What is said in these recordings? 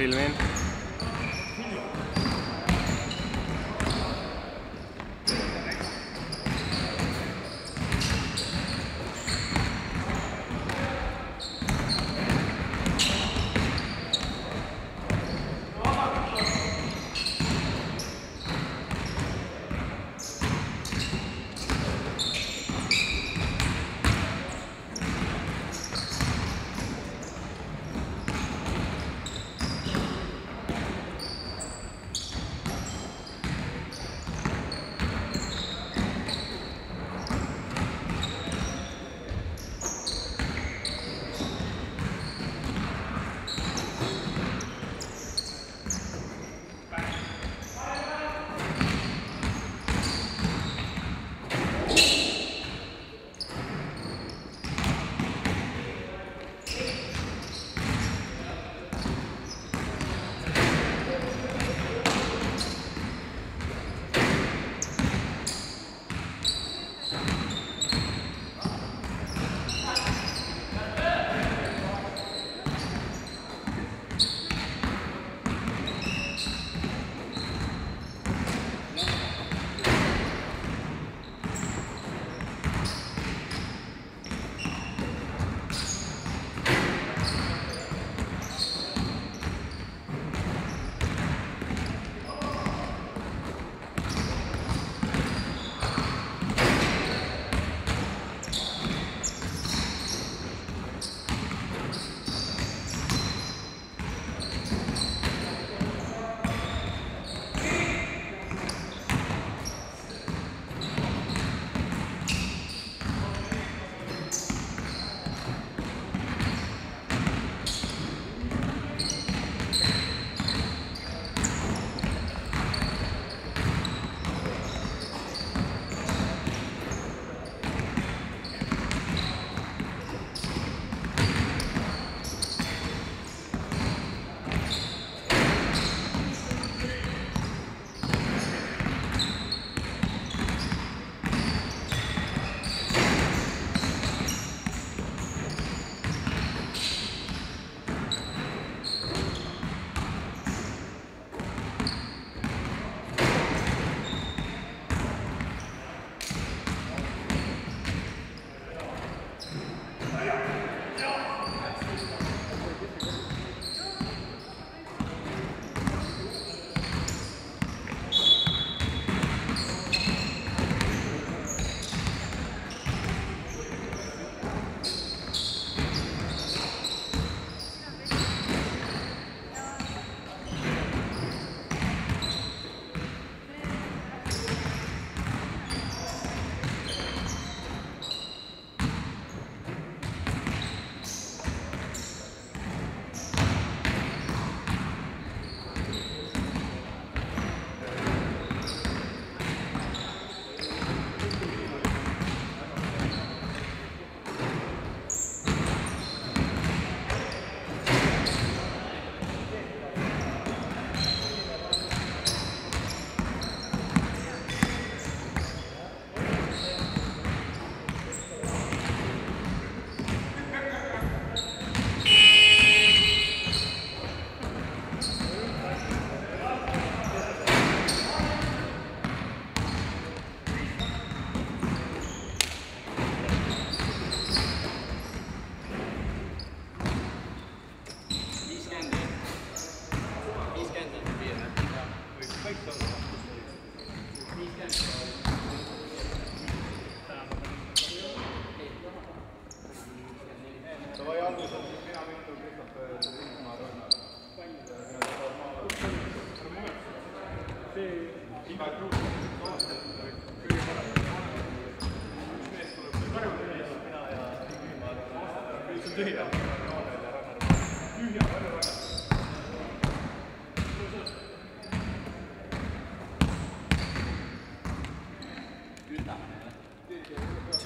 increíblemente.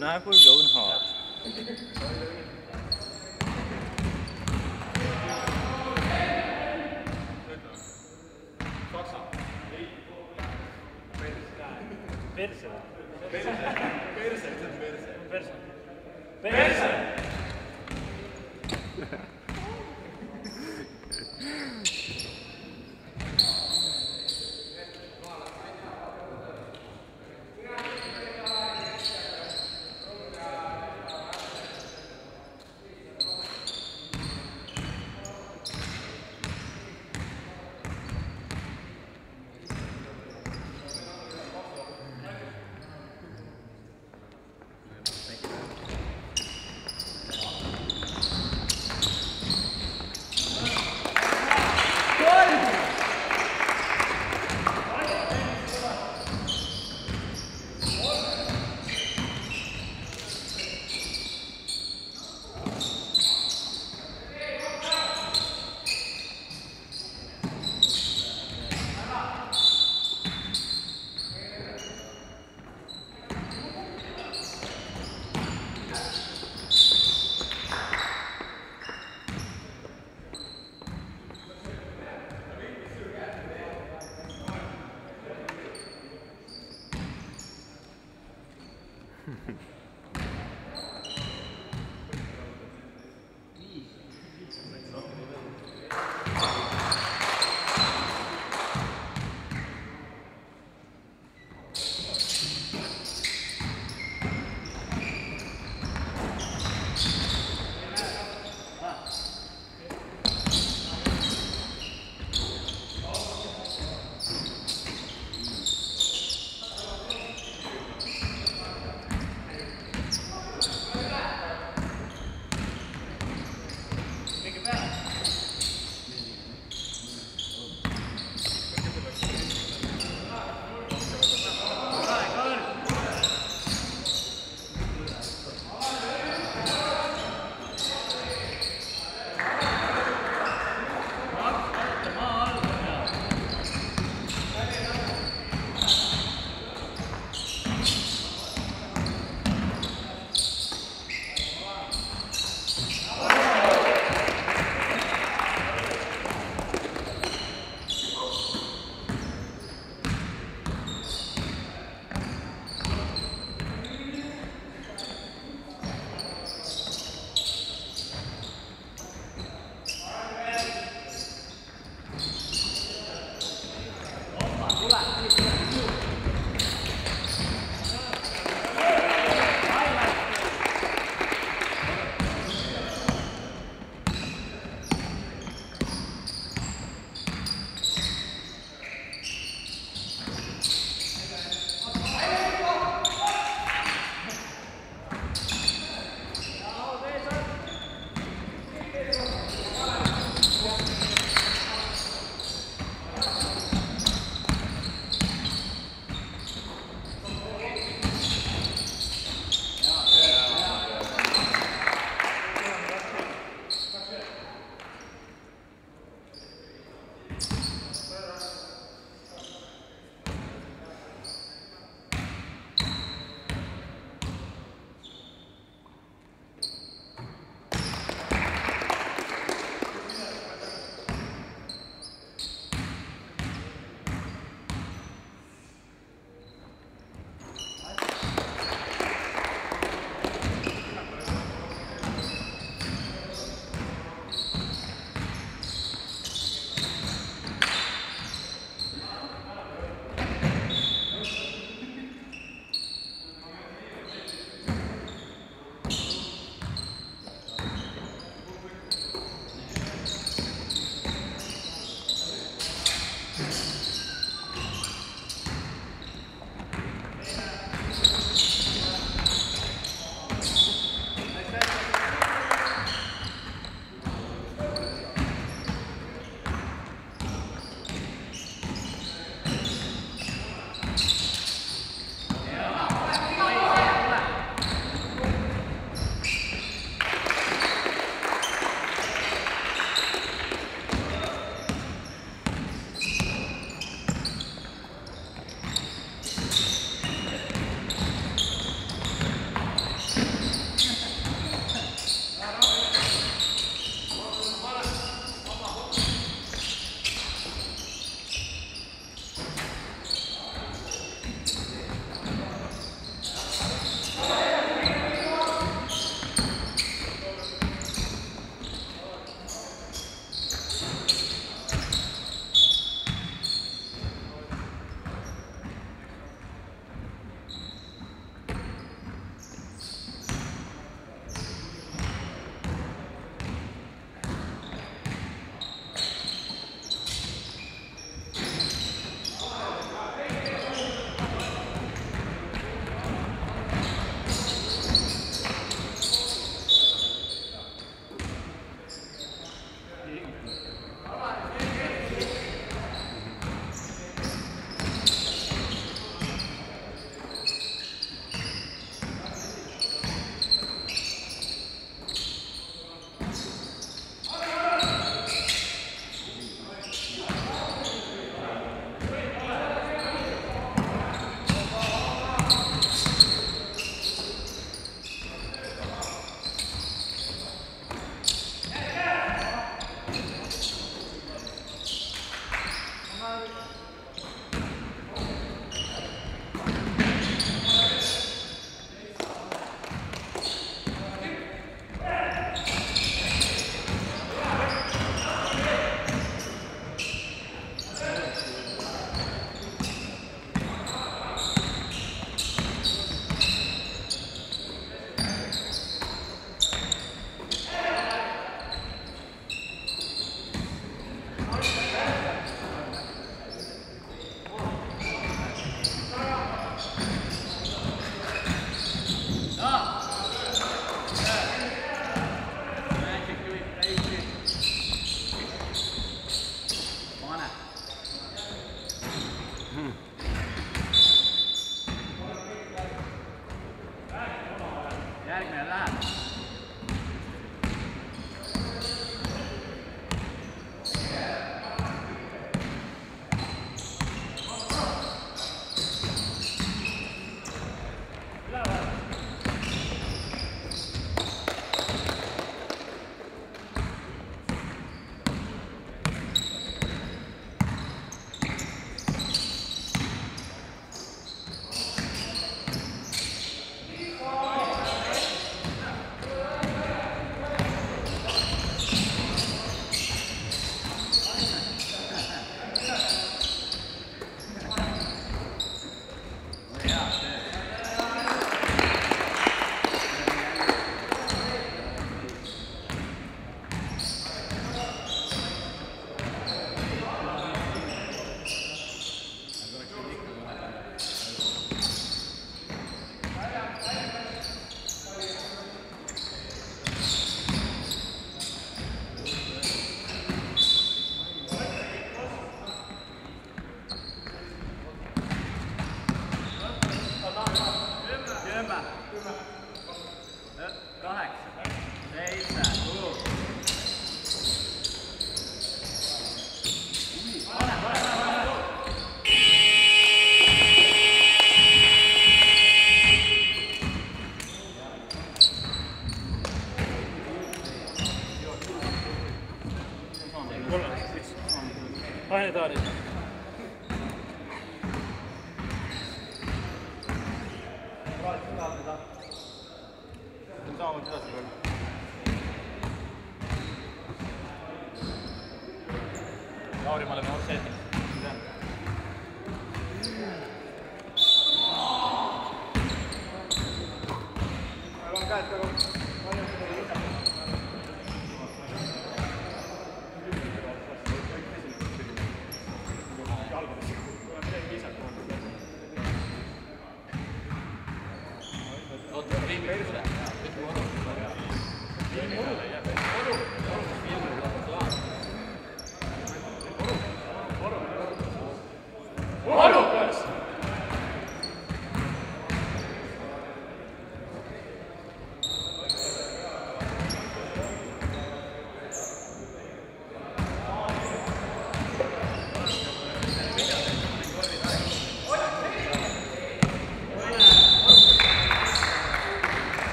Tonight we're going hard.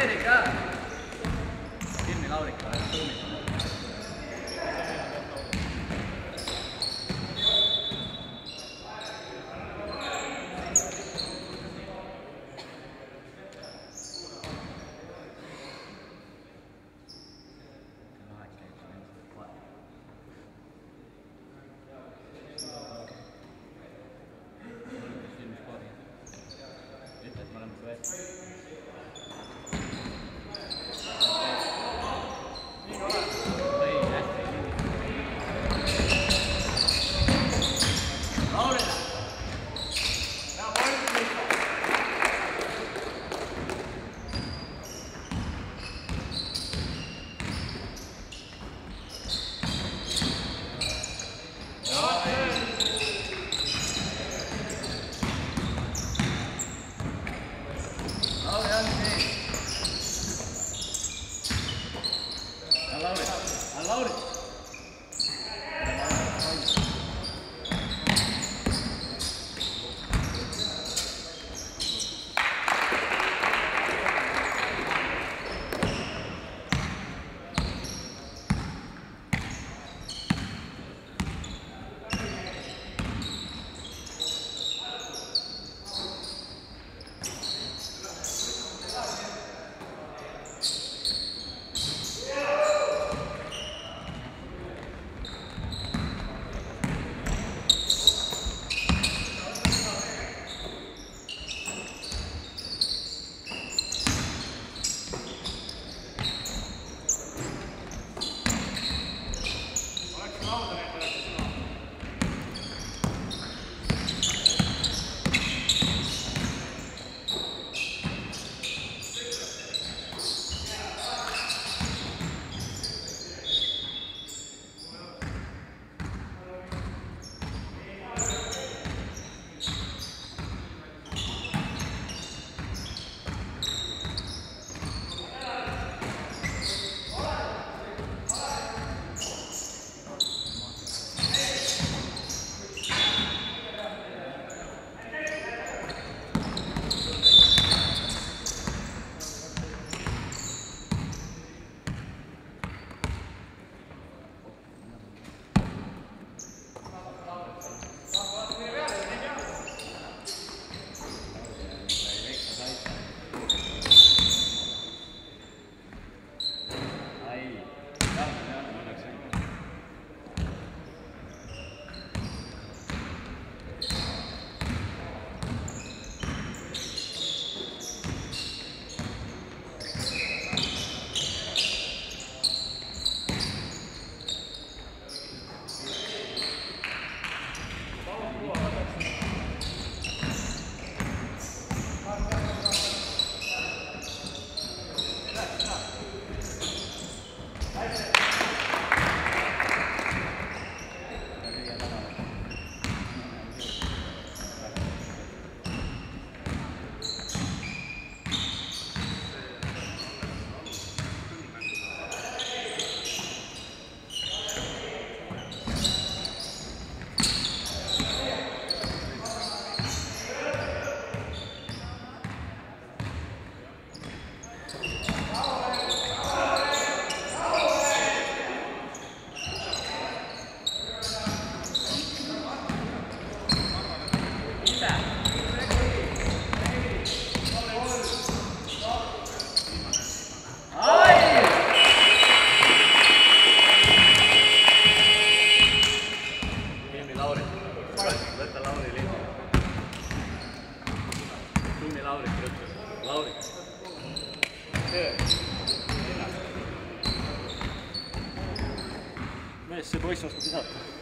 Ahora, Tiene, Laure. しょ、そっちだった。